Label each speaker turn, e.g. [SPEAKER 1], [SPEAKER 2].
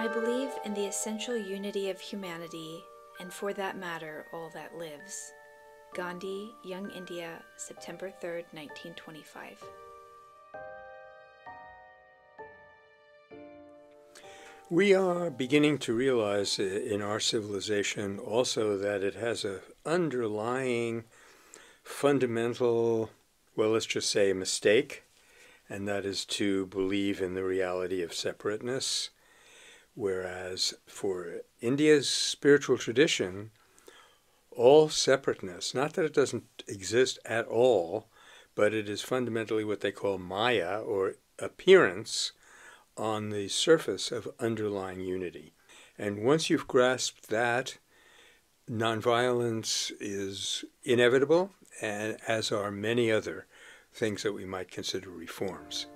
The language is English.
[SPEAKER 1] I believe in the essential unity of humanity, and for that matter, all that lives. Gandhi, Young India, September 3, 1925.
[SPEAKER 2] We are beginning to realize in our civilization also that it has an underlying fundamental, well, let's just say, mistake, and that is to believe in the reality of separateness. Whereas for India's spiritual tradition, all separateness, not that it doesn't exist at all, but it is fundamentally what they call Maya or appearance on the surface of underlying unity. And once you've grasped that, nonviolence is inevitable, and as are many other things that we might consider reforms.